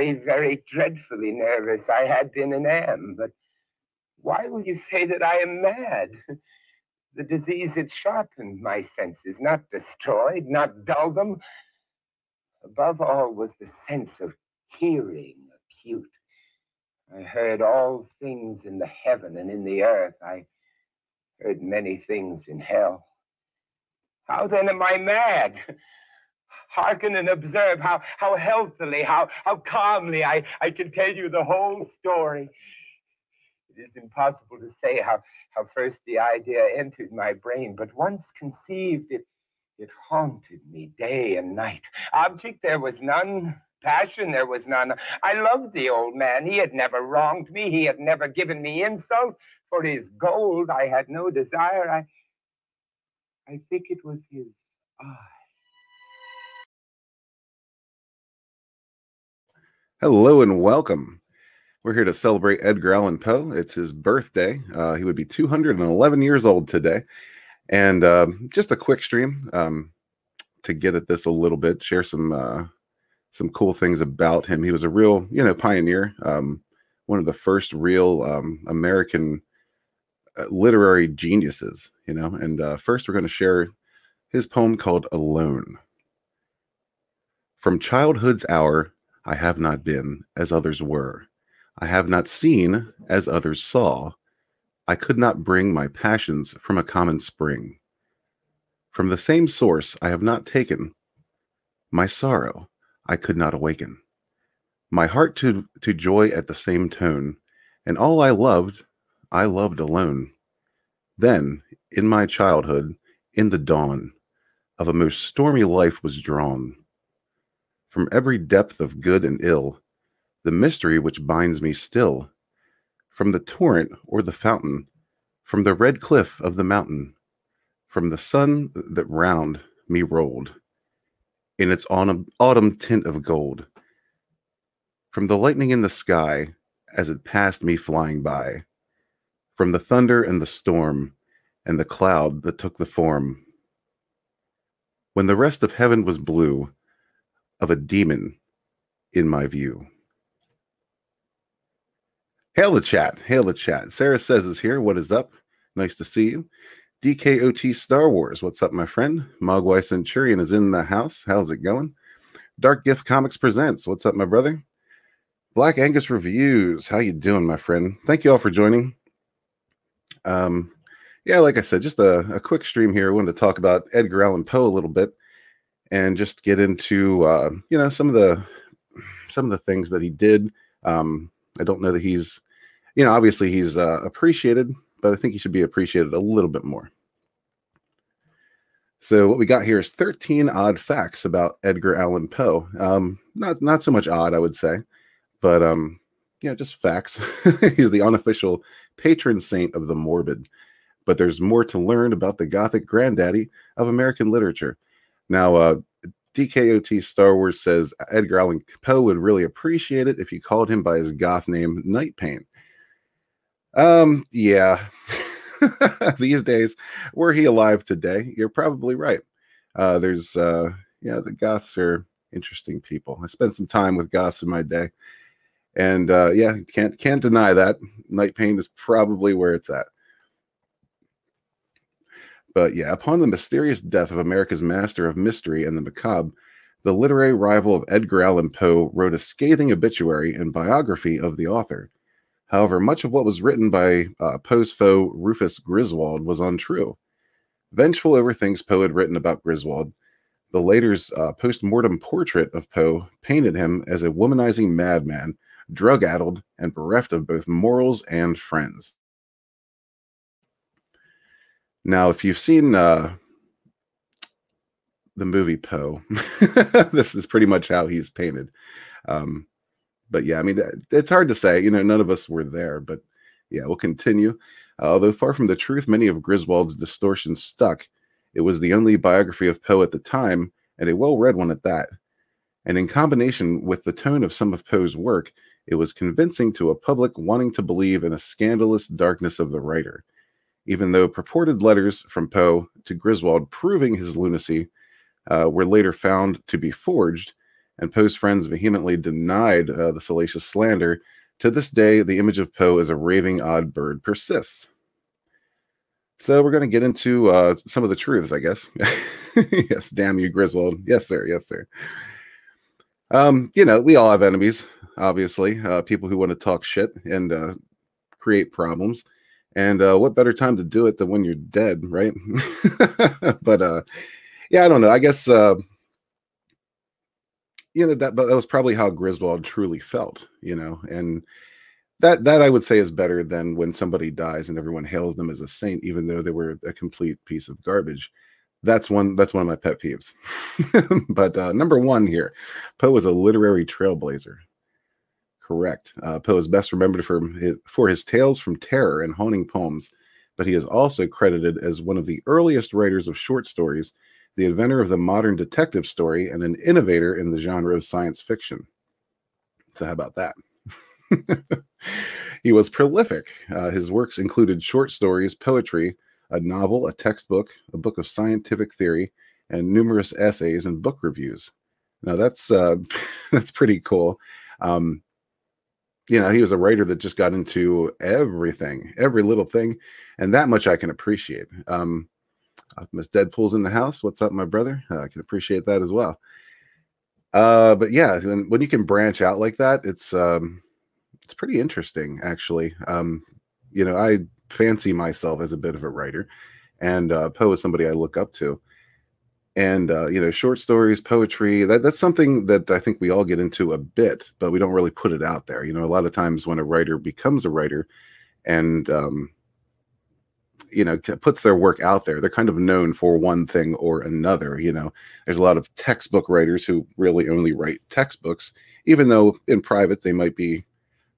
Very, very dreadfully nervous. I had been and am, but why will you say that I am mad? The disease had sharpened my senses, not destroyed, not dulled them. Above all was the sense of hearing acute. I heard all things in the heaven and in the earth. I heard many things in hell. How then am I mad? Hearken and observe how, how healthily, how, how calmly I, I can tell you the whole story. It is impossible to say how, how first the idea entered my brain, but once conceived, it, it haunted me day and night. Object there was none, passion there was none. I loved the old man. He had never wronged me, he had never given me insult. For his gold I had no desire. I, I think it was his eye. Hello and welcome. We're here to celebrate Edgar Allan Poe. It's his birthday. Uh, he would be 211 years old today. And um, just a quick stream um, to get at this a little bit, share some uh, some cool things about him. He was a real, you know, pioneer, um, one of the first real um, American uh, literary geniuses, you know. And uh, first, we're going to share his poem called Alone. From childhood's hour, I have not been as others were. I have not seen as others saw. I could not bring my passions from a common spring. From the same source I have not taken. My sorrow I could not awaken. My heart to, to joy at the same tone, and all I loved, I loved alone. Then, in my childhood, in the dawn of a most stormy life was drawn from every depth of good and ill, the mystery which binds me still, from the torrent or the fountain, from the red cliff of the mountain, from the sun that round me rolled, in its autumn, tint of gold, from the lightning in the sky as it passed me flying by, from the thunder and the storm, and the cloud that took the form. When the rest of heaven was blue, of a demon in my view. Hail the chat. Hail the chat. Sarah says is here. What is up? Nice to see you. DKOT Star Wars. What's up, my friend? Mogwai Centurion is in the house. How's it going? Dark Gift Comics presents. What's up, my brother? Black Angus Reviews. How you doing, my friend? Thank you all for joining. Um, yeah, like I said, just a, a quick stream here. I wanted to talk about Edgar Allan Poe a little bit and just get into uh, you know some of the some of the things that he did. Um, I don't know that he's you know obviously he's uh, appreciated, but I think he should be appreciated a little bit more. So what we got here is 13 odd facts about Edgar Allan Poe. Um, not not so much odd, I would say, but um, just facts. He's the unofficial patron saint of the morbid. But there's more to learn about the Gothic granddaddy of American literature. Now, uh, DKOT Star Wars says Edgar Allan Poe would really appreciate it if you called him by his goth name, Night Pain. Um, yeah. These days, were he alive today, you're probably right. Uh, there's, uh, yeah, the goths are interesting people. I spent some time with goths in my day, and uh, yeah, can't can't deny that. Night Pain is probably where it's at. But yeah, upon the mysterious death of America's master of mystery and the macabre, the literary rival of Edgar Allan Poe wrote a scathing obituary and biography of the author. However, much of what was written by uh, Poe's foe Rufus Griswold was untrue. Vengeful over things Poe had written about Griswold, the later's uh, post mortem portrait of Poe painted him as a womanizing madman, drug addled, and bereft of both morals and friends. Now, if you've seen uh, the movie Poe. this is pretty much how he's painted. Um, but yeah, I mean, it's hard to say. You know, none of us were there, but yeah, we'll continue. Uh, although far from the truth, many of Griswold's distortions stuck. It was the only biography of Poe at the time, and a well read one at that. And in combination with the tone of some of Poe's work, it was convincing to a public wanting to believe in a scandalous darkness of the writer. Even though purported letters from Poe to Griswold proving his lunacy uh, were later found to be forged, and Poe's friends vehemently denied uh, the salacious slander, to this day, the image of Poe as a raving odd bird persists. So we're going to get into uh, some of the truths, I guess. yes, damn you, Griswold. Yes, sir. Yes, sir. Um, you know, we all have enemies, obviously. Uh, people who want to talk shit and uh, create problems. And uh, what better time to do it than when you're dead, right? but uh, yeah, I don't know. I guess uh, you know that, but that was probably how Griswold truly felt, you know, and that that I would say is better than when somebody dies and everyone hails them as a saint, even though they were a complete piece of garbage. That's one. That's one of my pet peeves. but uh, number one here, Poe was a literary trailblazer. Correct. Uh, Poe is best remembered for his, for his tales from terror and haunting poems, but he is also credited as one of the earliest writers of short stories the inventor of the modern detective story, and an innovator in the genre of science fiction. So, how about that? he was prolific. Uh, his works included short stories, poetry, a novel, a textbook, a book of scientific theory, and numerous essays and book reviews. Now that's uh, that's pretty cool. Um, you know, he was a writer that just got into everything, every little thing, and that much I can appreciate. Um, Miss Deadpool's in the house. What's up, my brother? Uh, I can appreciate that as well. Uh, but yeah, when, when you can branch out like that, it's um, it's pretty interesting, actually. Um, you know, I fancy myself as a bit of a writer, and uh, Poe is somebody I look up to. And uh, you know, short stories, poetry, that, that's something that I think we all get into a bit, but we don't really put it out there. You know, a lot of times when a writer becomes a writer and um, you know puts their work out there they're kind of known for one thing or another you know there's a lot of textbook writers who really only write textbooks even though in private they might be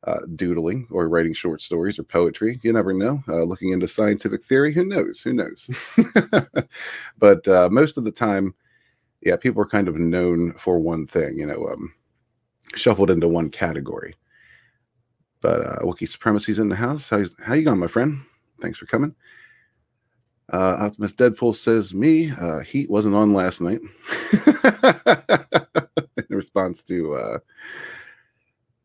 uh, doodling or writing short stories or poetry you never know uh, looking into scientific theory who knows who knows but uh, most of the time yeah people are kind of known for one thing you know um, shuffled into one category but uh, Wookiee supremacy's in the house. How's, how you going, my friend? Thanks for coming. Uh, Optimus Deadpool says, "Me, uh, Heat wasn't on last night." In response to uh,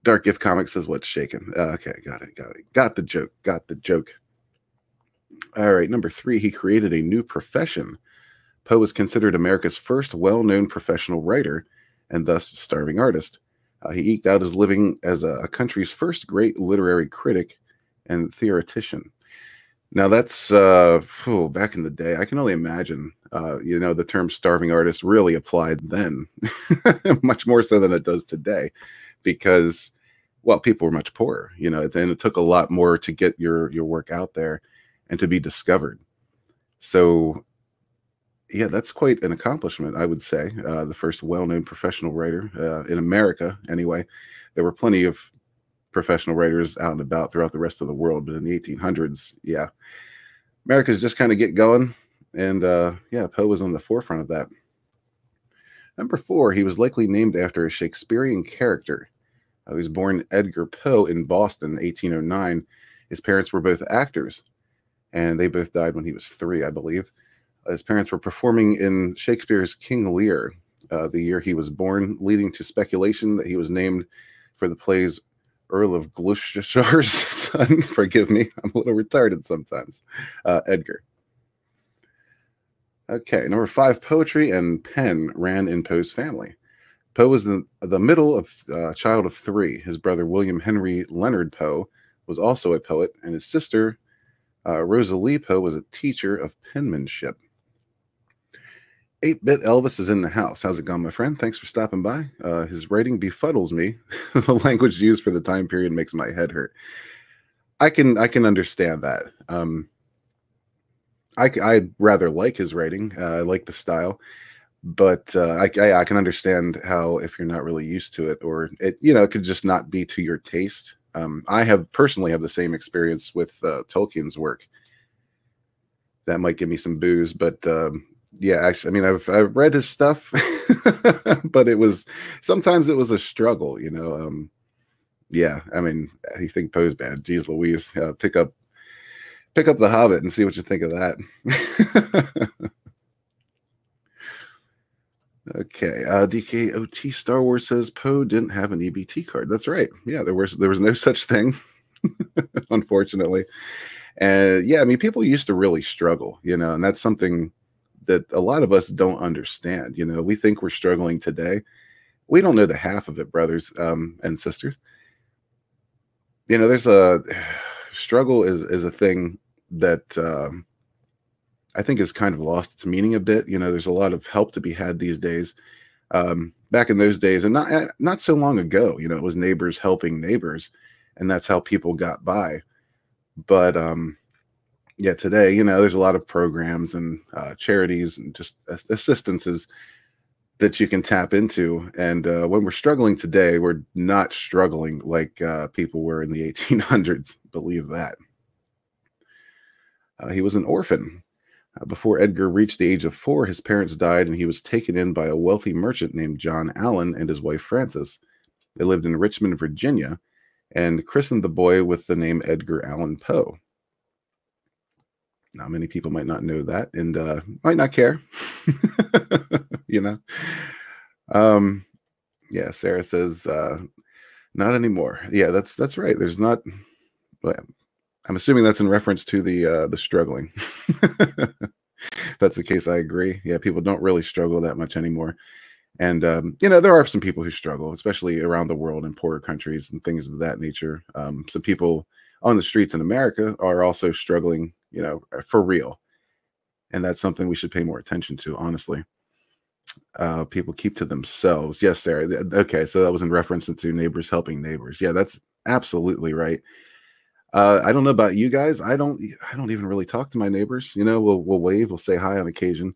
Dark Gift Comics says, "What's shaken. Uh, okay, got it, got it, got the joke, got the joke. All right, number three, he created a new profession. Poe was considered America's first well-known professional writer, and thus starving artist. Uh, he eked out his living as a, a country's first great literary critic and theoretician. Now that's uh, oh, back in the day. I can only imagine. Uh, you know, the term "starving artist" really applied then, much more so than it does today, because well, people were much poorer. You know, and it took a lot more to get your your work out there and to be discovered. So, yeah, that's quite an accomplishment, I would say. Uh, the first well-known professional writer uh, in America, anyway. There were plenty of professional writers out and about throughout the rest of the world. But in the 1800s, yeah, America's just kind of get going. And uh, yeah, Poe was on the forefront of that. Number four, he was likely named after a Shakespearean character. Uh, he was born Edgar Poe in Boston, 1809. His parents were both actors, and they both died when he was three, I believe. His parents were performing in Shakespeare's King Lear uh, the year he was born, leading to speculation that he was named for the play's Earl of Gloucester's son. Forgive me, I'm a little retarded sometimes. Uh, Edgar. Okay, number five, poetry and pen ran in Poe's family. Poe was the, the middle of uh, child of three. His brother William Henry Leonard Poe was also a poet, and his sister uh, Rosalie Poe was a teacher of penmanship. 8 Bit Elvis is in the house. How's it going, my friend? Thanks for stopping by. Uh, his writing befuddles me. the language used for the time period makes my head hurt. I can I can understand that. Um, I I rather like his writing. Uh, I like the style, but uh, I, I, can understand how if you're not really used to it, or it you know it could just not be to your taste. Um, I have personally have the same experience with uh, Tolkien's work. That might give me some boos, but um, yeah, actually, I mean, I've I've read his stuff, but it was sometimes it was a struggle, you know. Um, yeah, I mean, you think Poe's bad? Geez, Louise, uh, pick up pick up the Hobbit and see what you think of that. okay, uh, DKOT Star Wars says Poe didn't have an EBT card. That's right. Yeah, there was there was no such thing, unfortunately. And yeah, I mean, people used to really struggle, you know, and that's something that a lot of us don't understand. You know, we think we're struggling today. We don't know the half of it, brothers um, and sisters. You know, there's a struggle is is a thing that um, I think has kind of lost its meaning a bit. You know, there's a lot of help to be had these days. Um, back in those days, and not eh, not so long ago, you know, it was neighbors helping neighbors, and that's how people got by. But um, yeah, today, you know, there's a lot of programs and uh, charities and just assistances that you can tap into. And uh, when we're struggling today, we're not struggling like uh, people were in the 1800s. Believe that. Uh, he was an orphan. Before Edgar reached the age of four, his parents died, and he was taken in by a wealthy merchant named John Allan and his wife Frances. They lived in Richmond, Virginia, and christened the boy with the name Edgar Allan Poe. Now, many people might not know that and uh, might not care, you know. Um, yeah, Sarah says, uh, not anymore. Yeah, that's that's right. There's not. Well, I'm assuming that's in reference to the uh, the struggling. if that's the case, I agree. Yeah, people don't really struggle that much anymore. And um, you know, there are some people who struggle, especially around the world in poorer countries and things of that nature. Um, some people on the streets in America are also struggling you know, uh, for real. And that's something we should pay more attention to, honestly. Uh, people keep to themselves. Yes, Sarah. Okay, so that was in reference to neighbors helping neighbors. Yeah, that's absolutely right. Uh, I don't know about you guys. I don't. I don't even really talk to my neighbors. You know, we'll we'll wave, we'll say hi on occasion.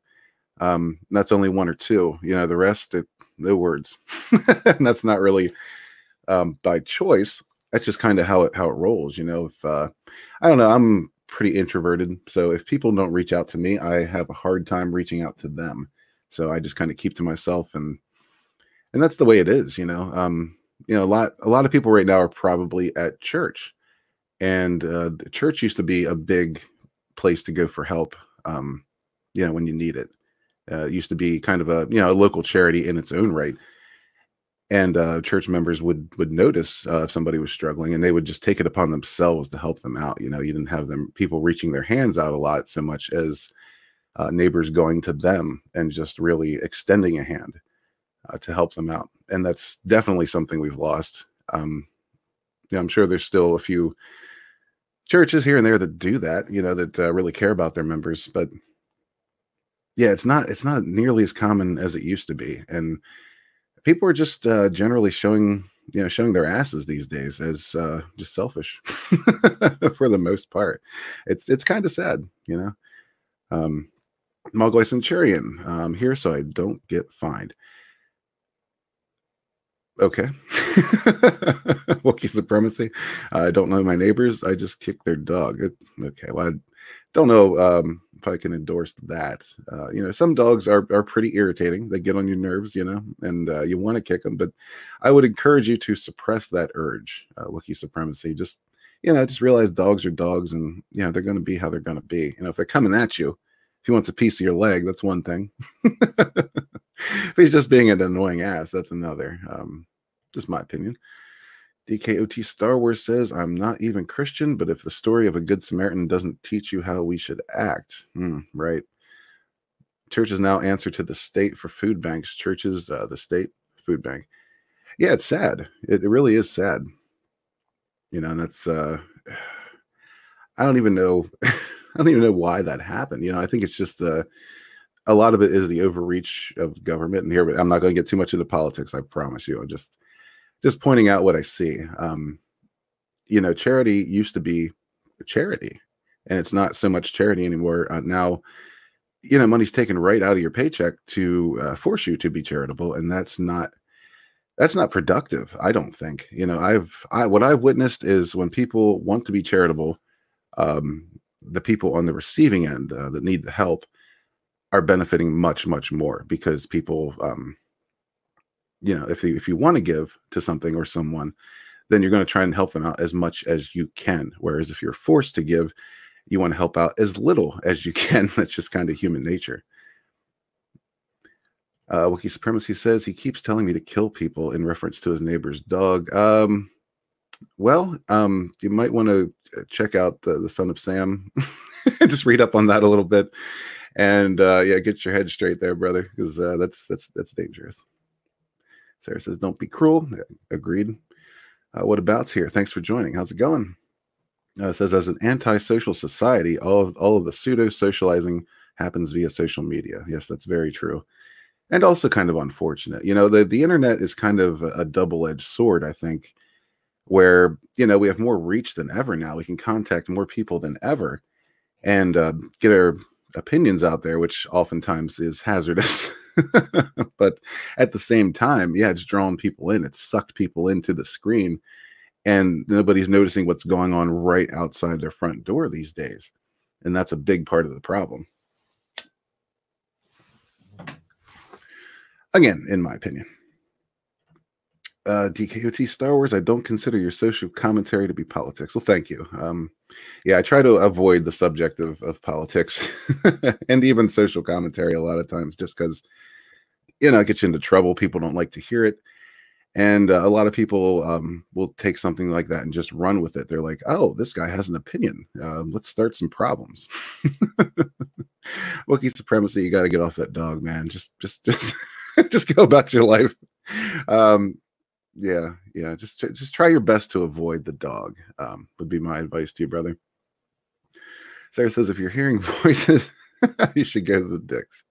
Um, that's only one or two. You know, the rest, it, no words. and that's not really um, by choice. That's just kind of how it how it rolls. You know, if uh, I don't know, I'm pretty introverted. So if people don't reach out to me, I have a hard time reaching out to them. So I just kind of keep to myself and and that's the way it is, you know. Um, you know, a lot a lot of people right now are probably at church. And uh, the church used to be a big place to go for help um, you know, when you need it. Uh, it used to be kind of a, you know, a local charity in its own right. And uh, church members would would notice uh, if somebody was struggling and they would just take it upon themselves to help them out you know. You didn't have them people reaching their hands out a lot so much as uh, neighbors going to them and just really extending a hand uh, to help them out. And that's definitely something we've lost. Um, yeah, i'm sure there's still a few churches here and there that do that you know that uh, really care about their members but yeah it's not it's not nearly as common as it used to be and people are just uh, generally showing you know showing their asses these days as uh, just selfish for the most part. It's it's kind of sad, you know. Um, Mogwai Centurion um, here, so I don't get fined. Okay. Wookiee supremacy. I don't know my neighbors. I just kick their dog. okay. Well, I don't know. Um, if I can endorse that. Uh, you know, some dogs are are pretty irritating. They get on your nerves, you know, and uh, you want to kick them. But I would encourage you to suppress that urge, uh, Wookiee supremacy. Just you know, just realize dogs are dogs, and you know they're going to be how they're going to be. You know, if they're coming at you, if he wants a piece of your leg, that's one thing. if he's just being an annoying ass, that's another. Um, just my opinion. DKOT Star Wars says, I'm not even Christian, but if the story of a Good Samaritan doesn't teach you how we should act, hmm, right? Churches now answer to the state for food banks. Churches, uh, the state food bank. Yeah, it's sad. It, it really is sad. You know, and that's, uh, I don't even know. I don't even know why that happened. You know, I think it's just the, a lot of it is the overreach of government. And here, but I'm not going to get too much into politics. I promise you. I'm just, just pointing out what I see. Um, you know, charity used to be charity, and it's not so much charity anymore. Uh, now, you know money's taken right out of your paycheck to uh, force you to be charitable and that's not that's not productive i don't think you know i've i what i've witnessed is when people want to be charitable um the people on the receiving end uh, that need the help are benefiting much much more because people um you know if you if you want to give to something or someone then you're going to try and help them out as much as you can whereas if you're forced to give you want to help out as little as you can that's just kind of human nature uh, Wookie Supremacy says he keeps telling me to kill people in reference to his neighbor's dog. Um, well, um, you might want to uh, check out the, the Son of Sam. Just read up on that a little bit, and uh, yeah, get your head straight there, brother, because uh, that's that's that's dangerous. Sarah says, "Don't be cruel." Agreed. Uh, what about's here? Thanks for joining. How's it going? Uh, says, as an antisocial society, all of, all of the pseudo socializing happens via social media. Yes, that's very true and also kind of unfortunate. You know, the the internet is kind of a, a double edged sword. I think where you know we have more reach than ever now. We can contact more people than ever, and uh, get our opinions out there, which oftentimes is hazardous. but at the same time, yeah, it's drawn people in. It's sucked people into the screen, and nobody's noticing what's going on right outside their front door these days, and that's a big part of the problem. Again, in my opinion. Uh, DKOT Star Wars, I don't consider your social commentary to be politics. Well, thank you. Um, yeah, I try to avoid the subject of, of politics and even social commentary a lot of times just because, you know, it gets you into trouble. People don't like to hear it. And uh, a lot of people um, will take something like that and just run with it. They're like, oh, this guy has an opinion. Uh, let's start some problems. Wookiee supremacy, you got to get off that dog, man. Just, just, just. just go about your life. Um, yeah, yeah. Just just try your best to avoid the dog. Um, would be my advice to you, brother. Sarah says, if you're hearing voices, you should go to the dicks.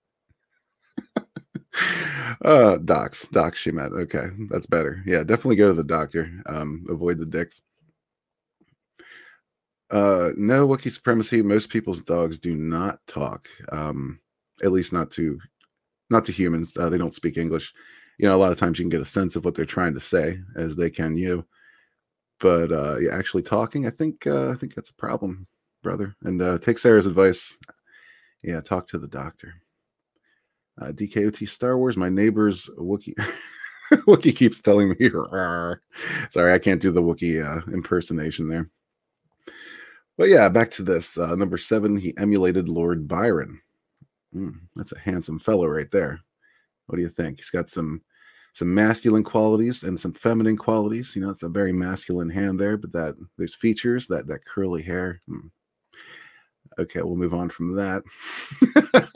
Uh, docs, docs. She meant okay. That's better. Yeah, definitely go to the doctor. Um, avoid the dicks. Uh, no Wookiee supremacy. Most people's dogs do not talk. Um, at least not to not to humans. Uh, they don't speak English. You know, a lot of times you can get a sense of what they're trying to say as they can you. But uh, yeah, actually talking, I think uh, I think that's a problem, brother. And uh, take Sarah's advice. Yeah, talk to the doctor. Uh, DKOT Star Wars. My neighbor's Wookie. Wookie keeps telling me, sorry, I can't do the Wookie uh, impersonation there. But yeah, back to this. Uh, number seven, he emulated Lord Byron. Mm, that's a handsome fellow right there. What do you think? He's got some some masculine qualities and some feminine qualities. You know, it's a very masculine hand there, but that there's features that that curly hair. Hmm. Okay, we'll move on from that.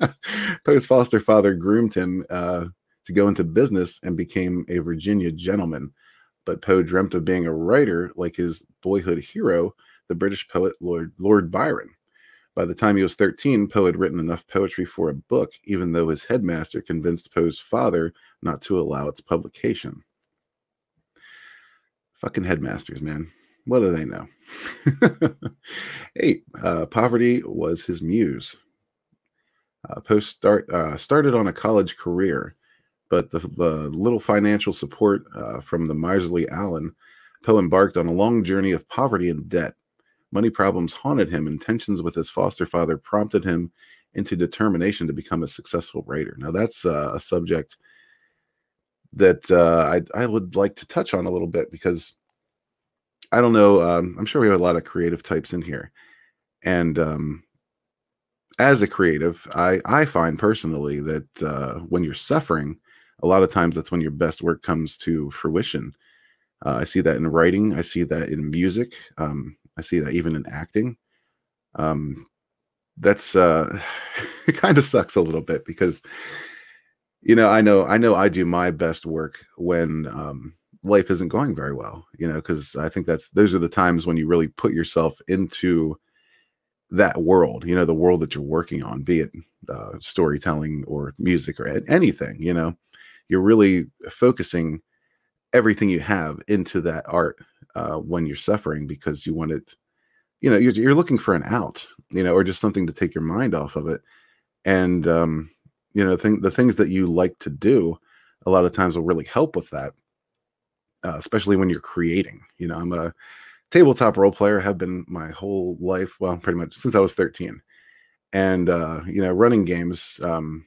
Poe's foster father groomed him uh, to go into business and became a Virginia gentleman. But Poe dreamt of being a writer like his boyhood hero, the British poet Lord Lord Byron. By the time he was 13, Poe had written enough poetry for a book, even though his headmaster convinced Poe's father not to allow its publication. Fucking headmasters, man. What do they know? Eight, uh, poverty was his muse. Uh, Poe start, uh, started on a college career, but the, the little financial support uh, from the miserly Allan, Poe embarked on a long journey of poverty and debt. Money problems haunted him, and tensions with his foster father prompted him into determination to become a successful writer. Now, that's uh, a subject that uh, I, I would like to touch on a little bit because I don't know. Um, I'm sure we have a lot of creative types in here, and um, as a creative, I I find personally that uh, when you're suffering, a lot of times that's when your best work comes to fruition. Uh, I see that in writing. I see that in music. Um, I see that even in acting. Um, that's uh, it kind of sucks a little bit because you know I know I know I do my best work when um, life isn't going very well. You know, because I think that's those are the times when you really put yourself into that world. You know, the world that you're working on, be it uh, storytelling or music or anything. You know, you're really focusing everything you have into that art uh, when you're suffering because you want it you know you're, you're looking for an out you know or just something to take your mind off of it and um, you know, thing, the things that you like to do, a lot of times will really help with that, uh, especially when you're creating. You know, I'm a tabletop role player, have been my whole life, well, pretty much since I was 13, and uh, you know, running games, um,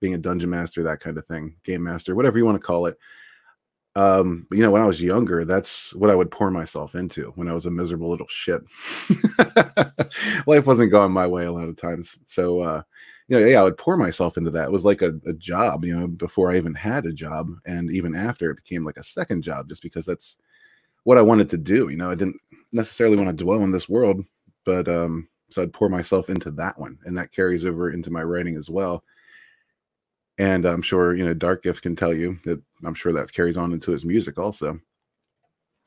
being a dungeon master, that kind of thing, game master, whatever you want to call it um you know when i was younger that's what i would pour myself into when i was a miserable little shit. Life wasn't going my way a lot of times so uh you know yeah i would pour myself into that. It was like a, a job you know before i even had a job and even after it became like a second job just because that's what i wanted to do you know i didn't necessarily want to dwell in this world but um so i'd pour myself into that one and that carries over into my writing as well and I'm sure you know Dark Gift can tell you that I'm sure that carries on into his music also.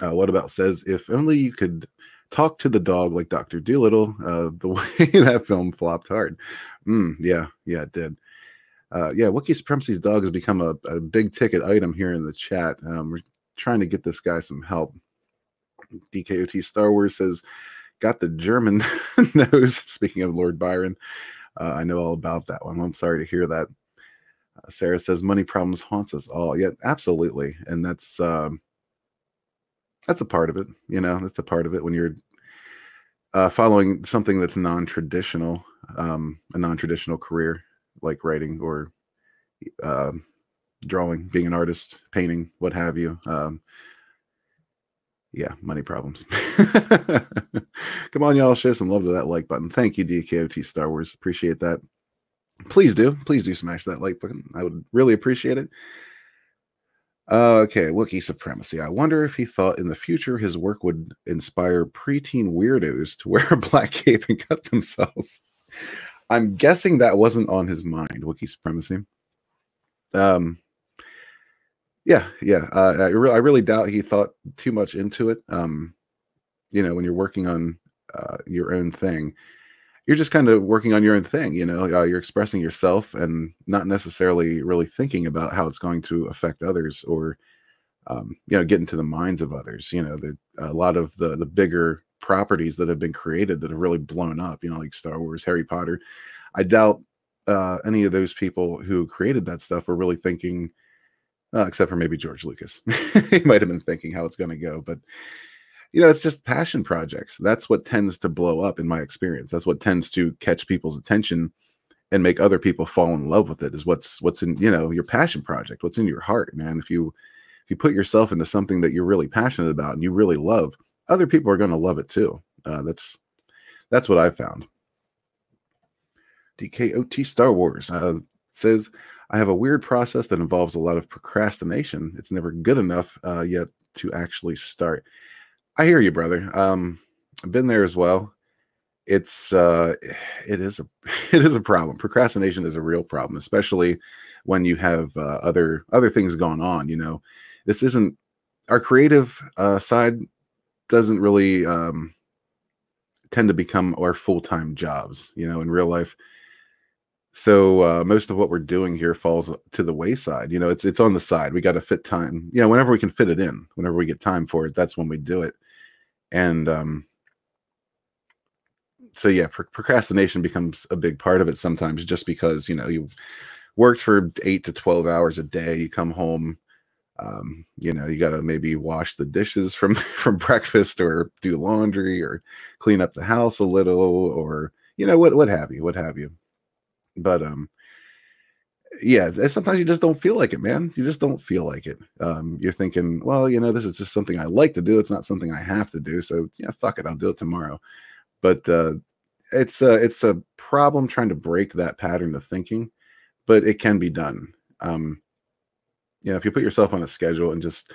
Uh, what about says if only you could talk to the dog like Doctor Dolittle? Uh, the way that film flopped hard. Mm, yeah, yeah, it did. Uh, yeah, Wookiee Supremacy's dog has become a, a, big ticket item here in the chat. Um, we're trying to get this guy some help. DKOT Star Wars says, got the German nose. Speaking of Lord Byron, uh, I know all about that one. I'm sorry to hear that. Uh, Sarah says money problems haunts us all. Yeah, absolutely, and that's um, that's a part of it. You know, that's a part of it when you're uh, following something that's non-traditional, um, a non-traditional career like writing or uh, drawing, being an artist, painting, what have you. Um, yeah, money problems. Come on, y'all, show some love to that like button. Thank you, DKOT Star Wars. Appreciate that please do please do smash that like button i would really appreciate it uh, okay wookiee supremacy i wonder if he thought in the future his work would inspire preteen weirdos to wear a black cape and cut themselves i'm guessing that wasn't on his mind wookiee supremacy um yeah yeah uh, I, re- I really doubt he thought too much into it um you know when you're working on uh, your own thing. You're just kind of working on your own thing you know uh, you're expressing yourself and not necessarily really thinking about how it's going to affect others or um, you know get into the minds of others you know the, a lot of the the bigger properties that have been created that have really blown up you know like star wars harry potter i doubt uh, any of those people who created that stuff were really thinking uh, except for maybe george lucas he might have been thinking how it's going to go but you know, it's just passion projects. That's what tends to blow up in my experience. That's what tends to catch people's attention and make other people fall in love with it is what's what's in, you know, your passion project, what's in your heart, man. If you if you put yourself into something that you're really passionate about and you really love, other people are going to love it too. Uh, that's that's what I've found. DKOT Star Wars uh, says, I have a weird process that involves a lot of procrastination. It's never good enough uh, yet to actually start. I hear you, brother. Um, I've been there as well. It's uh, it is a it is a problem. Procrastination is a real problem, especially when you have uh, other other things going on. You know, this isn't our creative uh, side doesn't really um, tend to become our full time jobs. You know, in real life. So uh, most of what we're doing here falls to the wayside. You know, it's it's on the side. We got to fit time. You know, whenever we can fit it in, whenever we get time for it, that's when we do it and um so yeah pro- procrastination becomes a big part of it sometimes just because you know you've worked for 8 to 12 hours a day you come home um, you know you got to maybe wash the dishes from from breakfast or do laundry or clean up the house a little or you know what what have you what have you but um yeah, sometimes you just don't feel like it, man. You just don't feel like it. Um, you're thinking, well, you know, this is just something I like to do. It's not something I have to do. So yeah, fuck it, I'll do it tomorrow. But uh, it's a it's a problem trying to break that pattern of thinking, but it can be done. Um, you know, if you put yourself on a schedule and just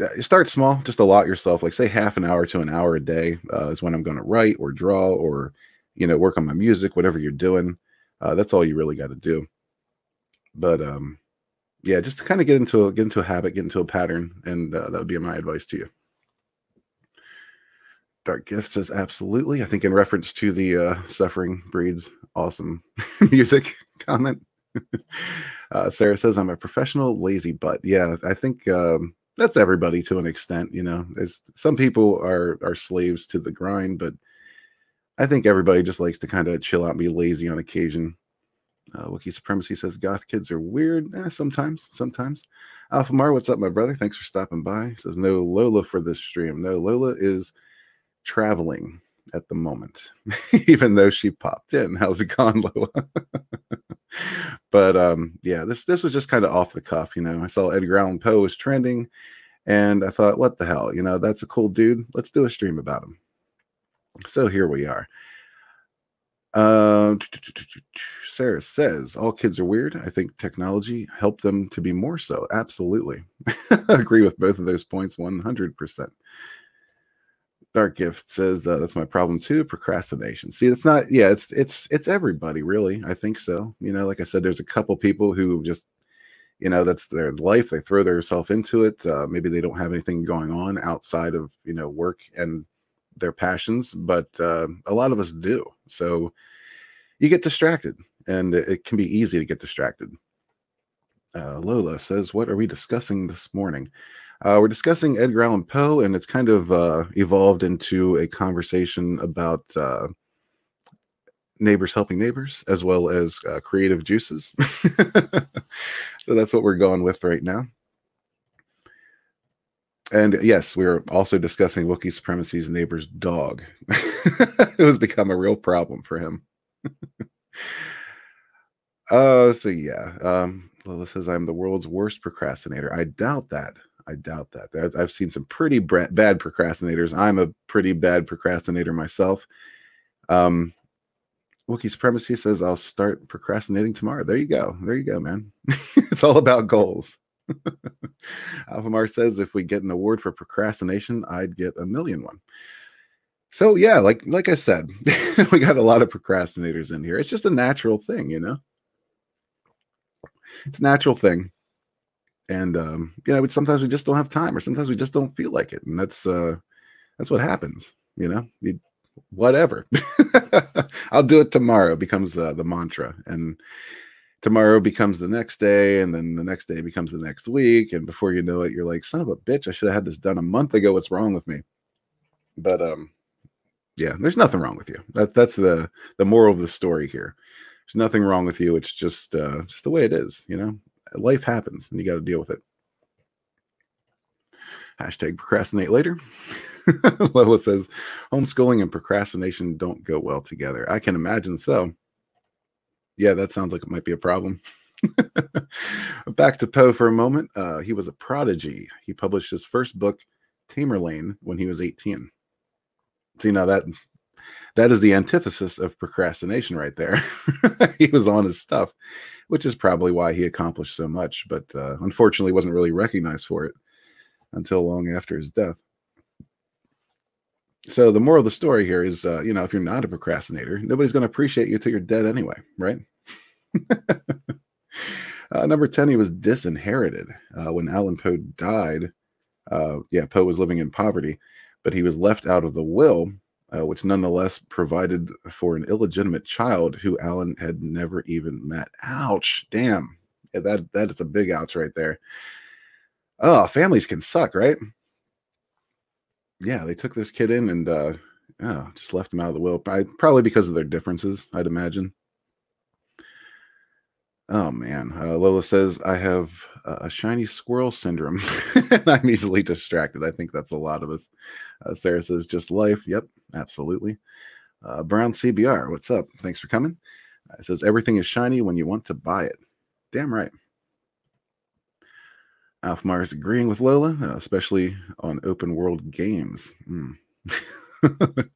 uh, start small, just allot yourself, like say half an hour to an hour a day uh, is when I'm going to write or draw or you know work on my music, whatever you're doing. Uh, that's all you really got to do. But um yeah just to kind of get into a get into a habit get into a pattern and uh, that would be my advice to you. Dark gift says absolutely. I think in reference to the uh suffering breeds awesome music comment. Uh, sarah says i'm a professional lazy butt. Yeah i think um that's everybody to an extent you know? There's some people are are slaves to the grind but i think everybody just likes to kind of chill out and be lazy on occasion Uh, Wookiee Supremacy says goth kids are weird. Eh, sometimes, sometimes. Alpha Mar, what's up, my brother? Thanks for stopping by. Says no Lola for this stream. No, Lola is traveling at the moment, even though she popped in. How's it gone, Lola? but um, yeah, this this was just kind of off the cuff. You know, I saw Edgar Allan Poe was trending, and I thought, what the hell? You know, that's a cool dude. Let's do a stream about him. So here we are. Uh, Sarah says all kids are weird. I think technology helped them to be more so. Absolutely, agree with both of those points. One hundred percent. Dark Gift says uh, that's my problem too. Procrastination. See, it's not. Yeah, it's it's it's everybody really. I think so. You know, like I said, there's a couple people who just, you know, that's their life. They throw themselves into it. Uh, maybe they don't have anything going on outside of you know work and their passions, but uh, a lot of us do. So you get distracted, and it can be easy to get distracted. Uh, Lola says, "What are we discussing this morning?" Uh, we're discussing Edgar Allan Poe, and it's kind of uh, evolved into a conversation about uh, neighbors helping neighbors as well as uh, creative juices. so that's what we're going with right now. And yes, we are also discussing Wookiee Supremacy's neighbor's dog. it has become a real problem for him. uh, so yeah, um, Lola says I'm the world's worst procrastinator. I doubt that. I doubt that. I've seen some pretty bad procrastinators. I'm a pretty bad procrastinator myself. Um, Wookiee Supremacy says I'll start procrastinating tomorrow. There you go. There you go, man. it's all about goals. Alphamar says if we get an award for procrastination, I'd get a million one. So yeah, like like I said, we got a lot of procrastinators in here. It's just a natural thing, you know. It's a natural thing and um, you know, sometimes we just don't have time, or sometimes we just don't feel like it, and that's uh, that's what happens. You know, you, whatever. I'll do it tomorrow becomes uh, the mantra, and tomorrow becomes the next day, and then the next day becomes the next week, and before you know it, you're like, son of a bitch, I should have had this done a month ago. What's wrong with me? But um, yeah, there's nothing wrong with you. That's that's the the moral of the story here. There's nothing wrong with you. It's just uh, just the way it is. You know, life happens and you got to deal with it. Hashtag procrastinate later. Lola says homeschooling and procrastination don't go well together. I can imagine so. Yeah, that sounds like it might be a problem. Back to Poe for a moment. Uh, he was a prodigy. He published his first book, Tamerlane, when he was 18. See, now that that is the antithesis of procrastination right there. he was on his stuff which is probably why he accomplished so much, but uh, unfortunately wasn't really recognized for it until long after his death. So the moral of the story here is, uh, you know, if you're not a procrastinator, nobody's going to appreciate you until you're dead anyway, right? uh, number 10, he was disinherited. Uh, when Allan Poe died, uh, yeah, Poe was living in poverty, but he was left out of the will uh, which nonetheless provided for an illegitimate child who Allan had never even met. Ouch! Damn, yeah, that that is a big ouch right there. Oh, families can suck, right? Yeah, they took this kid in and uh, just left him out of the will. Probably because of their differences, I'd imagine. Oh man, uh, Lola says I have a shiny squirrel syndrome, I'm easily distracted. I think that's a lot of us. Uh, Sarah says just life. Yep, absolutely. Uh, Brown CBR, what's up? Thanks for coming. Uh, it says everything is shiny when you want to buy it. Damn right. Alfmar is agreeing with Lola, uh, especially on open world games. Mm.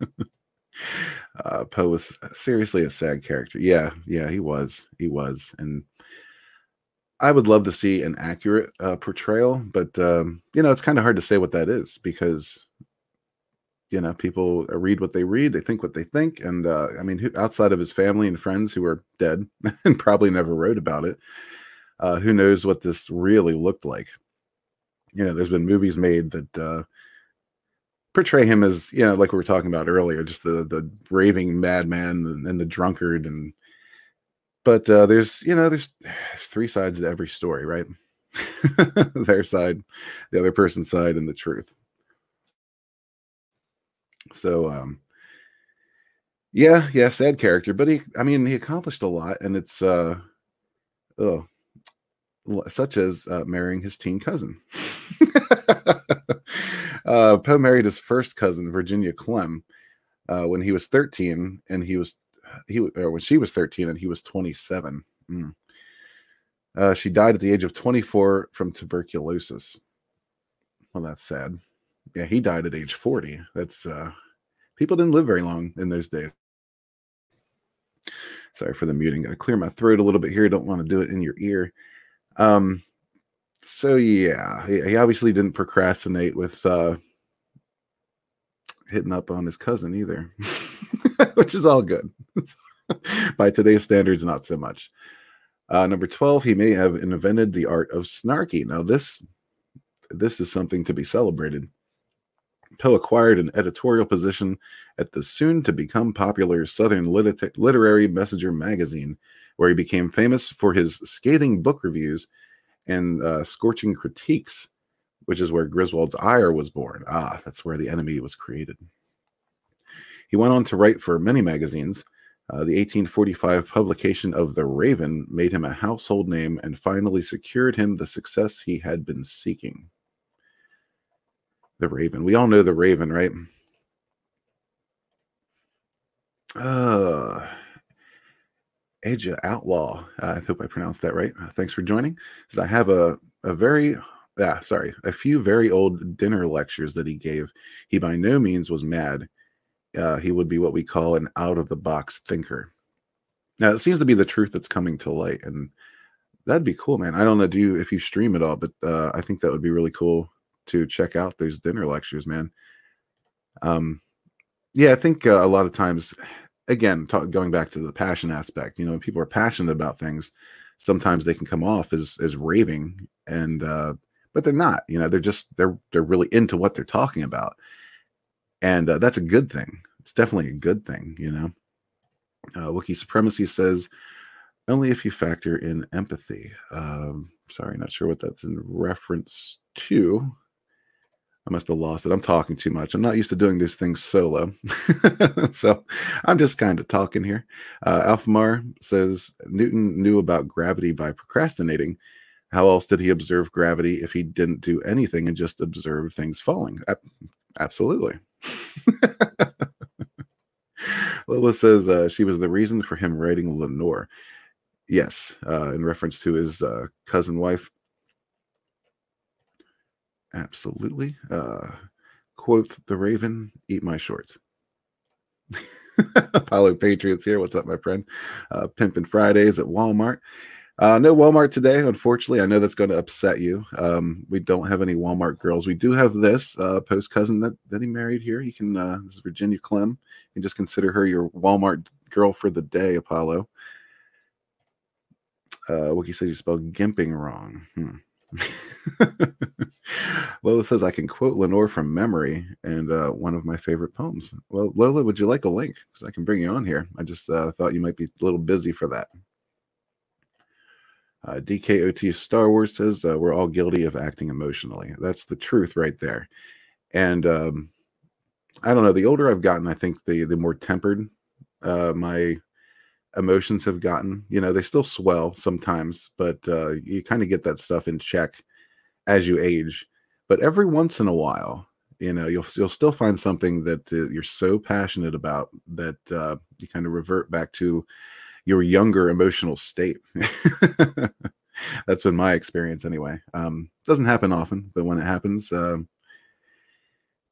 uh, Poe was seriously a sad character. Yeah, yeah, he was. He was. And I would love to see an accurate uh, portrayal, but um, you know, it's kind of hard to say what that is because you know people read what they read, they think what they think, and uh, I mean, outside of his family and friends who are dead and probably never wrote about it, uh, who knows what this really looked like? You know, there's been movies made that uh, portray him as you know like we were talking about earlier just the the raving madman and, the drunkard and but uh, there's you know there's, there's three sides to every story right their side the other person's side and the truth so um Yeah, yeah, sad character, but he, I mean, he accomplished a lot, and it's, uh, oh, such as uh, marrying his teen cousin. uh, Poe married his first cousin, Virginia Clemm, uh, when he was 13, and he was he or when she was 13 and he was 27. Mm. Uh, she died at the age of 24 from tuberculosis. Well, that's sad. Yeah, he died at age 40. That's uh, people didn't live very long in those days. Sorry for the muting. Got to clear my throat a little bit here. Don't want to do it in your ear. Um, so yeah, he, obviously didn't procrastinate with uh, hitting up on his cousin either, which is all good. By today's standards, not so much. Uh, number 12, he may have invented the art of snarky. Now, this this is something to be celebrated. Poe acquired an editorial position at the soon to become popular Southern Liter- Literary Messenger magazine, where he became famous for his scathing book reviews and uh, scorching critiques, which is where Griswold's ire was born. Ah, that's where the enemy was created. He went on to write for many magazines. Uh, the 1845 publication of The Raven made him a household name and finally secured him the success he had been seeking. The Raven. We all know The Raven, right? Uh, Edge Outlaw. I hope I pronounced that right. Uh, thanks for joining. So I have a, a very, yeah, sorry, a few very old dinner lectures that he gave. He by no means was mad. Uh, he would be what we call an out of the box thinker. Now it seems to be the truth that's coming to light, and that'd be cool, man. I don't know do you, if you stream it all, but uh, I think that would be really cool to check out those dinner lectures, man. Um, yeah, I think uh, a lot of times again, talk, going back to the passion aspect, you know, people are passionate about things. Sometimes they can come off as as raving, and uh, but they're not. You know, they're just they're they're really into what they're talking about, and uh, that's a good thing. It's definitely a good thing. You know, uh, Wookiee supremacy says only if you factor in empathy. Um, sorry, not sure what that's in reference to. I must have lost it. I'm talking too much. I'm not used to doing these things solo. so I'm just kind of talking here. Uh, Alphamar says Newton knew about gravity by procrastinating. How else did he observe gravity if he didn't do anything and just observe things falling? absolutely. Lila says uh, she was the reason for him writing Lenore. Yes, uh, in reference to his uh, cousin wife. Absolutely. Uh, quote the Raven, eat my shorts. Apollo Patriots here. What's up, my friend? Uh, Pimpin' Fridays at Walmart. Uh, no Walmart today, unfortunately. I know that's going to upset you. Um, we don't have any Walmart girls. We do have this uh, post cousin that, that he married here. You can, uh, this is Virginia Clemm. You can just consider her your Walmart girl for the day, Apollo. Uh, Wookiee says you spelled gimping wrong. Hmm. Lola says I can quote Lenore from memory and uh, one of my favorite poems. Well, Lola, would you like a link? Because I can bring you on here. I just uh, thought you might be a little busy for that. Uh, DKOT Star Wars says uh, we're all guilty of acting emotionally. That's the truth right there. And um, I don't know. The older I've gotten, I think the the more tempered uh, my emotions have gotten. You know, they still swell sometimes, but uh, you kind of get that stuff in check as you age. But every once in a while, you know, you'll you'll still find something that uh, you're so passionate about that uh, you kind of revert back to your younger emotional state. That's been my experience anyway. Um, doesn't happen often, but when it happens, uh,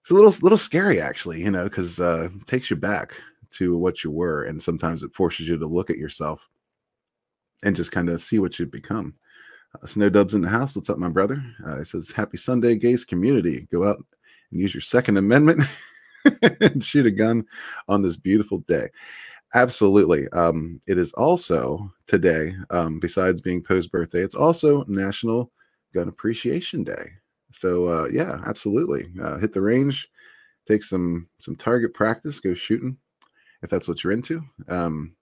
it's a little little scary actually, you know, because uh, it takes you back to what you were, and sometimes it forces you to look at yourself and just kind of see what you've become. Uh, Snow Dubs in the house. What's up, my brother? Uh, it says, "Happy Sunday, gays community. Go out and use your Second Amendment and shoot a gun on this beautiful day." Absolutely. Um, it is also today, um, besides being Poe's birthday, it's also National Gun Appreciation Day. So uh, yeah, absolutely. Uh, hit the range, take some some target practice, go shooting if that's what you're into. Um,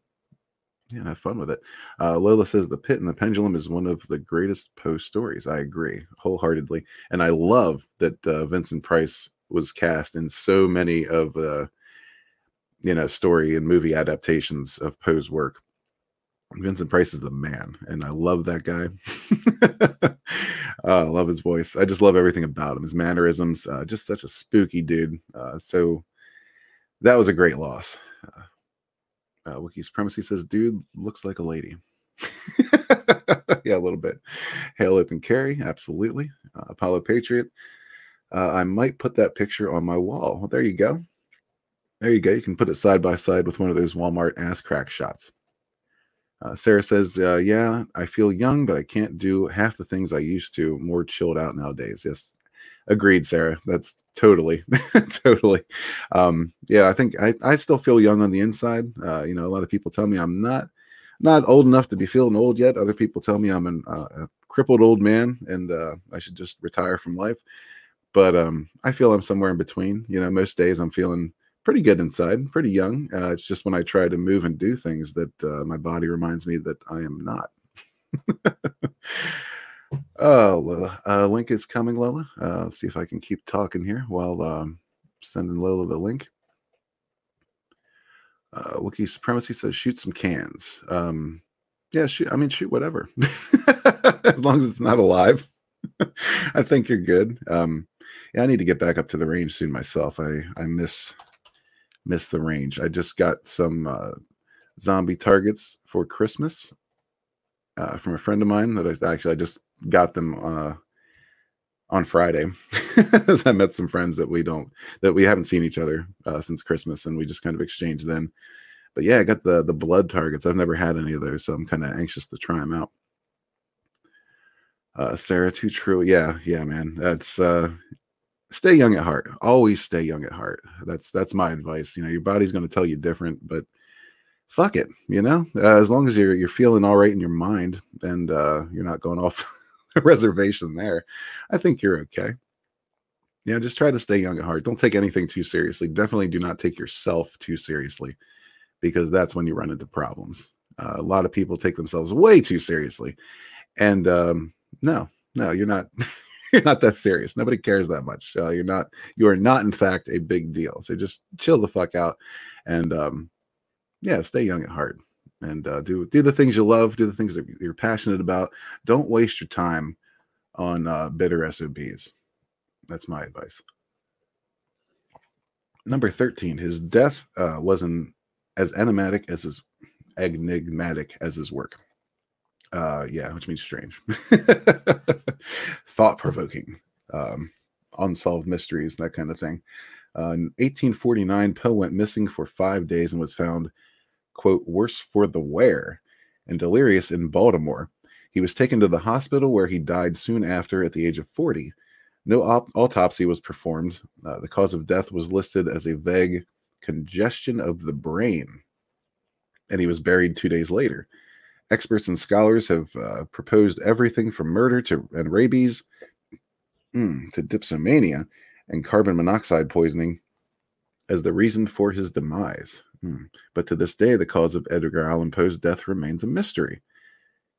yeah, have fun with it. Uh, Lola says the pit and the pendulum is one of the greatest Poe stories. I agree wholeheartedly, and I love that uh, Vincent Price was cast in so many of uh, you know, story and movie adaptations of Poe's work. Vincent Price is the man, and I love that guy. uh, I love his voice. I just love everything about him, his mannerisms. Uh, just such a spooky dude. Uh, so that was a great loss. Uh, Wiki Supremacy says, "Dude looks like a lady." yeah, a little bit. Hail Open Carry, absolutely. Uh, Apollo Patriot. Uh, I might put that picture on my wall. Well, there you go. There you go. You can put it side by side with one of those Walmart ass crack shots. Uh, Sarah says, uh, "Yeah, I feel young, but I can't do half the things I used to. More chilled out nowadays." Yes, agreed, Sarah. That's totally, totally. Um, yeah, I think I, I still feel young on the inside. Uh, you know, a lot of people tell me I'm not not old enough to be feeling old yet. Other people tell me I'm an, uh, a crippled old man and uh, I should just retire from life. But um, I feel I'm somewhere in between. You know, most days I'm feeling pretty good inside, pretty young. Uh, it's just when I try to move and do things that uh, my body reminds me that I am not. oh. Uh, link is coming, Lola. Uh, see if I can keep talking here while um, sending Lola the link. Uh, Wookiee Supremacy says shoot some cans. Um, yeah, shoot. I mean, shoot whatever, as long as it's not alive. I think you're good. Um, yeah, I need to get back up to the range soon myself. I I miss miss the range. I just got some uh, zombie targets for Christmas uh, from a friend of mine that I actually I just got them uh, on Friday. I met some friends that we don't that we haven't seen each other uh, since Christmas, and we just kind of exchanged then. But yeah, I got the the blood targets. I've never had any of those, so I'm kind of anxious to try them out. Uh, Sarah, too true. Yeah, yeah, man. That's uh, stay young at heart. Always stay young at heart. That's that's my advice. You know, your body's going to tell you different, but fuck it. You know, uh, as long as you're you're feeling all right in your mind and uh, you're not going off reservation there, I think you're okay. Yeah, just try to stay young at heart. Don't take anything too seriously. Definitely do not take yourself too seriously because that's when you run into problems. Uh, a lot of people take themselves way too seriously. And um, no, no, you're not. you're not that serious. Nobody cares that much. Uh, you're not. You are not, in fact, a big deal. So just chill the fuck out, and um, yeah, stay young at heart and uh, do do the things you love, do the things that you're passionate about. Don't waste your time on uh, bitter SOBs. That's my advice. Number 13, his death uh, wasn't as enigmatic as his enigmatic as his work. Uh, yeah, which means strange, thought provoking, um, unsolved mysteries, that kind of thing. Uh, in 1849, Poe went missing for five days and was found quote, worse for the wear, and delirious in Baltimore. He was taken to the hospital where he died soon after at the age of 40. No op- autopsy was performed. Uh, the cause of death was listed as a vague congestion of the brain, and he was buried two days later. Experts and scholars have uh, proposed everything from murder to and rabies mm, to dipsomania and carbon monoxide poisoning as the reason for his demise. Hmm. But to this day, the cause of Edgar Allan Poe's death remains a mystery.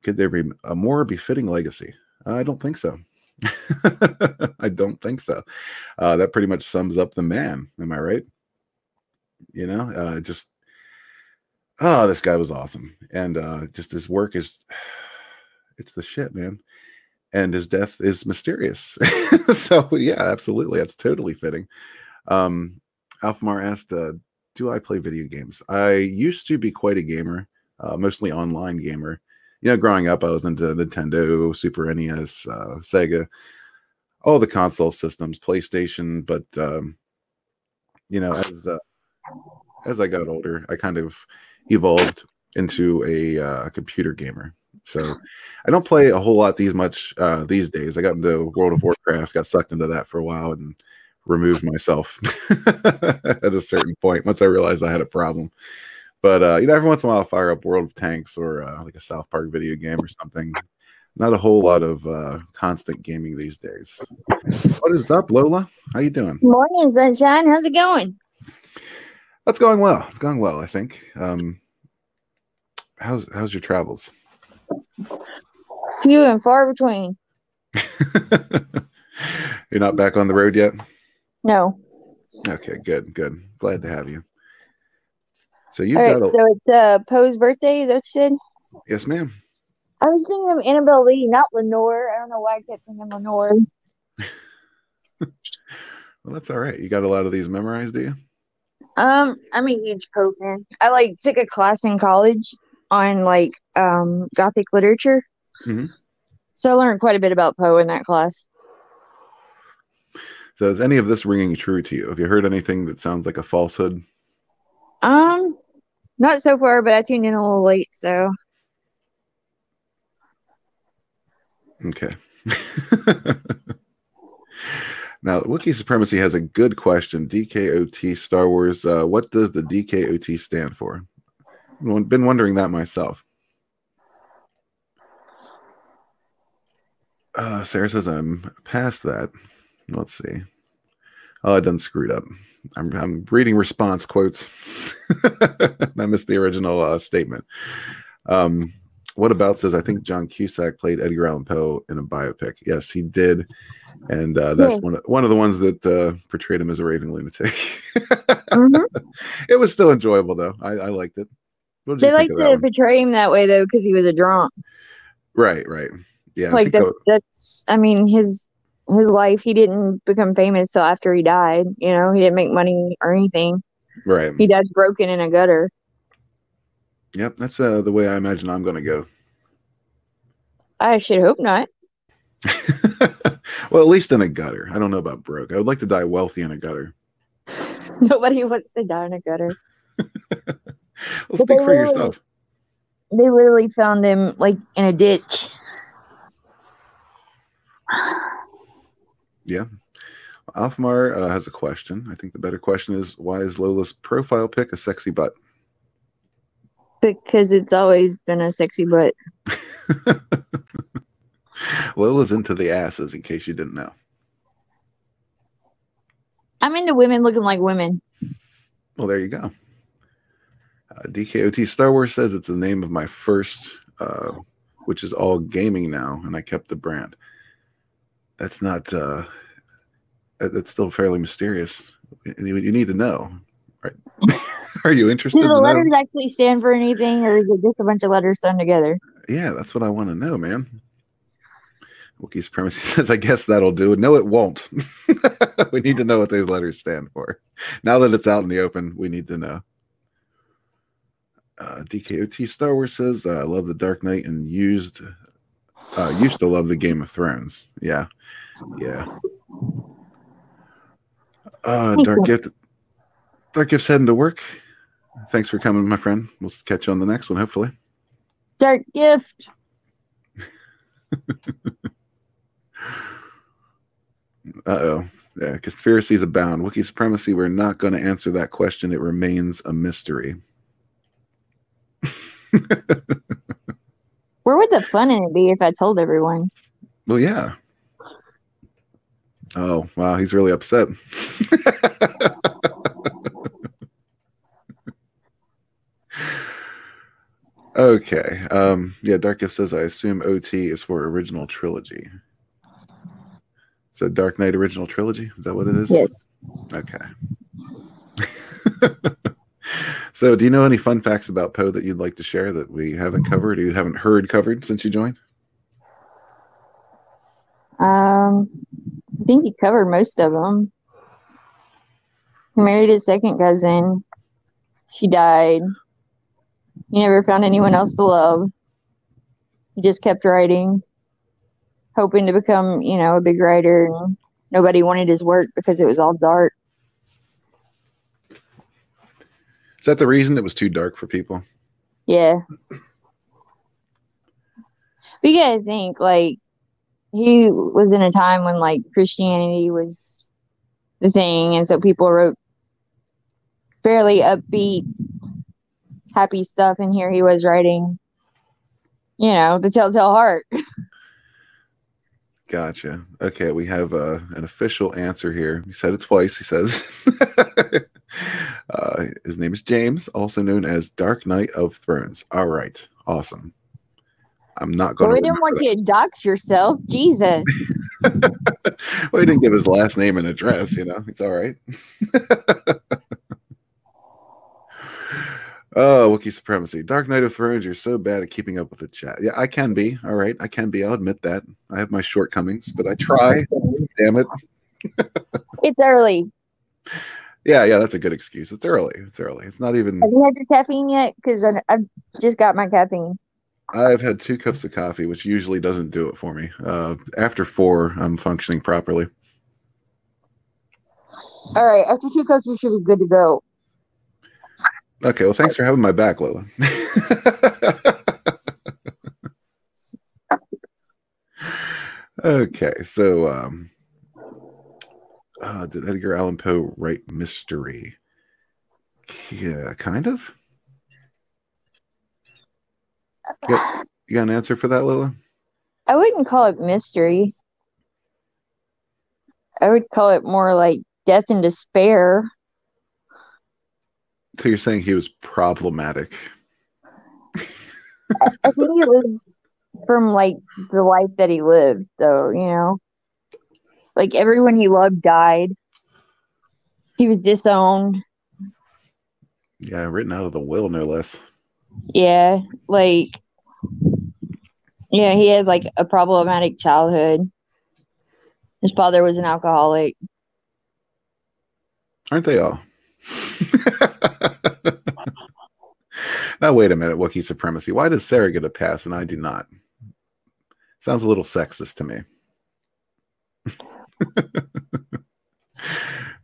Could there be a more befitting legacy? I don't think so. I don't think so. Uh, that pretty much sums up the man. Am I right? You know, uh, just oh, this guy was awesome, and uh, just his work is it's the shit, man. And his death is mysterious. so yeah, absolutely, that's totally fitting. Um, Alphamar asked, uh, do I play video games? I used to be quite a gamer, uh, mostly online gamer. You know, growing up, I was into Nintendo, Super NES, uh, Sega, all the console systems, PlayStation. But um, you know, as uh, as I got older, I kind of evolved into a uh, computer gamer. So I don't play a whole lot these much uh, these days. I got into World of Warcraft, got sucked into that for a while, and removed myself at a certain point once I realized I had a problem. But uh, you know, every once in a while, I'll fire up World of Tanks or uh, like a South Park video game or something. Not a whole lot of uh, constant gaming these days. What is up, Lola? How you doing? Morning, sunshine. How's it going? That's going well. It's going well, I think. Um, how's how's your travels? Few and far between. You're not back on the road yet. No. Okay, good, good. Glad to have you. So All right, a so it's uh Poe's birthday, is that what you said? yes, ma'am. I was thinking of Annabel Lee, not Lenore. I don't know why I kept thinking Lenore. Well, that's all right. You got a lot of these memorized, do you? Um, I'm a huge Poe fan. I like took a class in college on like um Gothic literature. Mhm. So I learned quite a bit about Poe in that class. So is any of this ringing true to you? Have you heard anything that sounds like a falsehood? Um, not so far, but I tuned in a little late, so Okay. now, Wookiee Supremacy has a good question. DKOT Star Wars. Uh, what does the DKOT stand for? I've been wondering that myself. Uh, Sarah says I'm past that. Let's see. Oh, I done screwed up. I'm, I'm reading response quotes. I missed the original uh, statement. Um, what about says I think John Cusack played Edgar Allan Poe in a biopic. Yes, he did, and uh, that's Yeah. one of one of the ones that uh, portrayed him as a raving lunatic. Mhm. it was still enjoyable though. I, I liked it. They like to one? portray him that way though because he was a drunk. Right, right. Yeah, like that, that's I mean his his life. He didn't become famous till after he died. You know, he didn't make money or anything. Right. He died broken in a gutter. Yep, that's uh, the way I imagine I'm going to go. I should hope not. well, at least in a gutter. I don't know about broke. I would like to die wealthy in a gutter. Nobody wants to die in a gutter. Well, speak for yourself. They literally found him like in a ditch. Alfmar uh, has a question. I think the better question is why is Lola's profile pic a sexy butt? Because it's always been a sexy butt. Lola's into the asses, in case you didn't know. I'm into women looking like women. Well, there you go. Uh, DKOT Star Wars says it's the name of my first, uh, which is all gaming now, and I kept the brand. That's not. Uh, that's still fairly mysterious. And You, you need to know, right? Are you interested? Do the know? letters actually stand for anything, or is it just a bunch of letters thrown together? Yeah, that's what I want to know, man. Wookiee Supremacy says, I guess that'll do. No, it won't. we need to know what those letters stand for. Now that it's out in the open, we need to know. Uh, DKOT Star Wars says, I love the Dark Knight and used uh, used to love the Game of Thrones. Yeah. Yeah. Uh, Dark. Gift. Dark Gift's heading to work. Thanks for coming, my friend. We'll catch you on the next one, hopefully. Dark gift. Uh oh. Yeah, conspiracies abound. Wookiee supremacy. We're not going to answer that question. It remains a mystery. Where would the fun in it be if I told everyone? Well, yeah. Oh, wow. He's really upset. okay. Um, yeah, Dark Gift says, I assume OT is for original trilogy. So, Dark Knight original trilogy? Is that what it is? Yes. Okay. so, do you know any fun facts about Poe that you'd like to share that we haven't covered or you haven't heard covered since you joined? Um, I think he covered most of them. He married his second cousin. She died. He never found anyone else to love. He just kept writing, hoping to become, you know, a big writer. And nobody wanted his work because it was all dark. Is that the reason it was too dark for people? Yeah. But you gotta think, like, he was in a time when, like, Christianity was the thing, and so people wrote fairly upbeat, happy stuff, and here he was writing, you know, the Telltale Heart. Gotcha. Okay, we have uh, an official answer here. He said it twice. He says uh, his name is James, also known as Dark Knight of Thrones. All right, awesome. I'm not going we didn't want you to dox yourself. Jesus. well, he didn't give his last name and address. You know, it's all right. Oh, Wookiee supremacy. Dark Knight of Thrones, you're so bad at keeping up with the chat. Yeah, I can be. All right. I can be. I'll admit that. I have my shortcomings, but I try. Damn it. It's early. Yeah, yeah, that's a good excuse. It's early. It's early. It's not even Have you had your caffeine yet? Because I, I just got my caffeine. I've had two cups of coffee, which usually doesn't do it for me. Uh, after four, I'm functioning properly. All right. After two cups, you should be good to go. Okay, well, thanks for having my back, Lola. okay, so um, uh, did Edgar Allan Poe write mystery? Yeah, kind of. You got, you got an answer for that, Lola? I wouldn't call it mystery. I would call it more like death and despair. So you're saying he was problematic? I think it was from like the life that he lived, though, you know? Like everyone he loved died. He was disowned. Yeah, written out of the will, no less. Yeah, like yeah, he had like a problematic childhood. His father was an alcoholic. Aren't they all? now, wait a minute, Wookiee supremacy. Why does Sarah get a pass and I do not? Sounds a little sexist to me.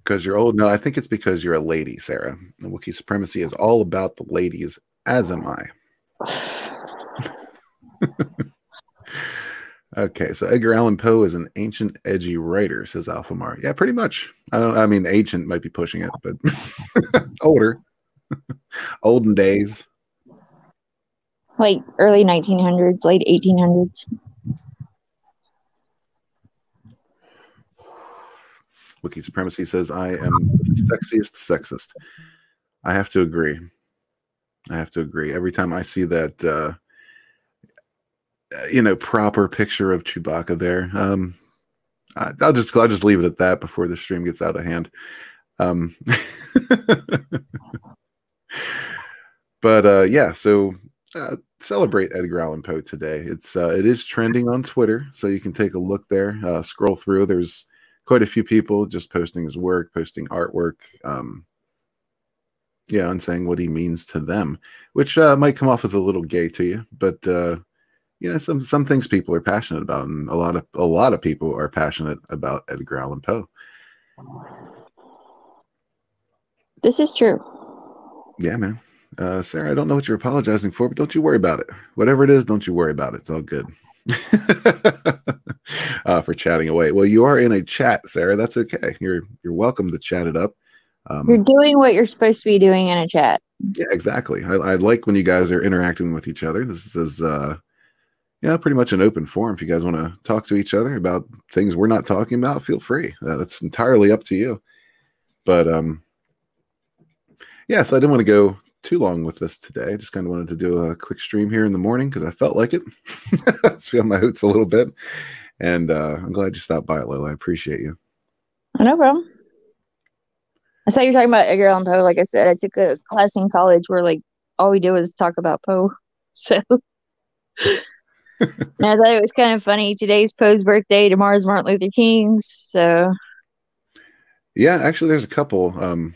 Because you're old. No, I think it's because you're a lady, Sarah. The Wookiee supremacy is all about the ladies, as am I. okay, so Edgar Allan Poe is an ancient, edgy writer, says Alphamar. Yeah, pretty much. I don't. I mean, ancient might be pushing it, but older, olden days. Like early 1900s, late 1800s. Wiki Supremacy says, I am the sexiest sexist. I have to agree. I have to agree. Every time I see that, uh, you know, proper picture of Chewbacca there, um, I'll just I'll just leave it at that before the stream gets out of hand. Um, but uh, yeah, so uh, celebrate Edgar Allan Poe today. It's uh, it is trending on Twitter, so you can take a look there. Uh, scroll through. There's quite a few people just posting his work, posting artwork, um, yeah, and saying what he means to them, which uh, might come off as a little gay to you, but uh, you know, some some things people are passionate about, and a lot of a lot of people are passionate about Edgar Allan Poe. This is true. Yeah, man. Uh, Sarah, I don't know what you're apologizing for, but don't you worry about it. Whatever it is, don't you worry about it. It's all good. uh, for chatting away. Well, you are in a chat, Sarah. That's okay. You're you're welcome to chat it up. Um, You're doing what you're supposed to be doing in a chat. yeah, exactly. I, I like when you guys are interacting with each other. This is uh, yeah, pretty much an open forum. If you guys want to talk to each other about things we're not talking about, feel free. Uh, that's entirely up to you. But um, yeah, so I didn't want to go too long with this today. I just kind of wanted to do a quick stream here in the morning because I felt like it. Let's feel my hoots a little bit. And uh, I'm glad you stopped by, Lola. I appreciate you. No problem. I saw you talking about Edgar Allan Poe. Like I said, I took a class in college where like all we did was talk about Poe. So and I thought it was kind of funny. Today's Poe's birthday. Tomorrow's Martin Luther King's. So Yeah, actually, there's a couple. Um,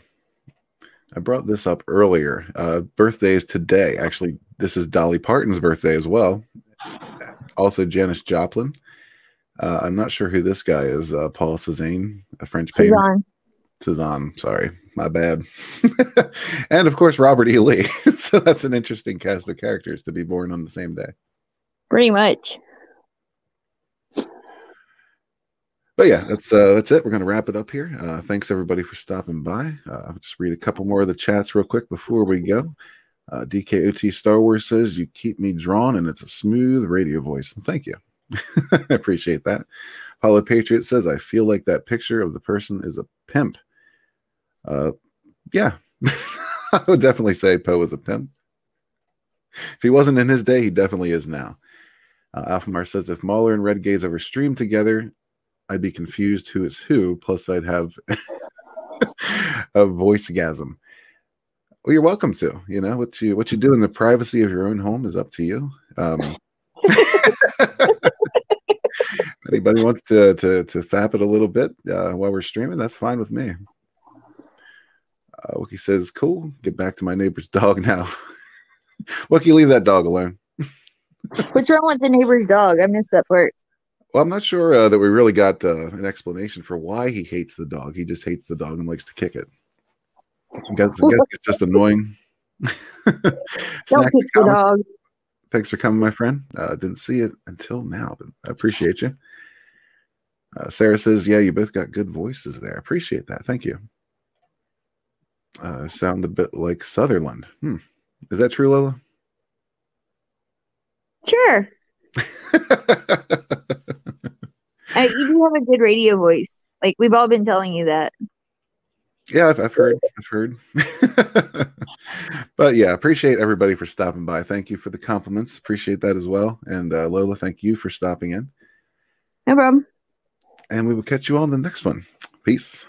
I brought this up earlier. Uh, birthdays today. Actually, this is Dolly Parton's birthday as well. Also, Janis Joplin. Uh, I'm not sure who this guy is. Uh, Paul Cézanne, a French painter. Suzanne. Cezanne, sorry, my bad. and of course, Robert E. Lee. so that's an interesting cast of characters to be born on the same day. Pretty much. But yeah, that's uh, that's it. We're gonna wrap it up here. Uh, thanks everybody for stopping by. Uh, I'll just read a couple more of the chats real quick before we go. Uh, DKOT Star Wars says you keep me drawn, and it's a smooth radio voice. Thank you. I appreciate that. Paulo Patriot says I feel like that picture of the person is a pimp. Uh, yeah, I would definitely say Poe was a pimp. If he wasn't in his day, he definitely is now. Uh, says if Mahler and Red Gaze ever streamed together, I'd be confused who is who. Plus, I'd have a voice gasm. Well, you're welcome to. You know what you what you do in the privacy of your own home is up to you. Um, anybody wants to to to fap it a little bit uh, while we're streaming, that's fine with me. Uh, Wookiee says, "Cool. Get back to my neighbor's dog now." Wookiee, leave that dog alone. What's wrong with the neighbor's dog? I missed that part. Well, I'm not sure uh, that we really got uh, an explanation for why he hates the dog. He just hates the dog and likes to kick it. I guess, I guess it's just annoying. Don't kick the dog. Thanks for coming, my friend. Uh, didn't see it until now, but I appreciate you. Uh, Sarah says, "Yeah, you both got good voices there. Appreciate that. Thank you." Uh, sound a bit like Sutherland. Hmm. Is that true, Lola? Sure. Uh, you do have a good radio voice. Like we've all been telling you that. yeah, I've, I've heard. I've heard. but yeah, appreciate everybody for stopping by. Thank you for the compliments. Appreciate that as well. And uh, Lola, thank you for stopping in. No problem. And we will catch you on the next one. Peace.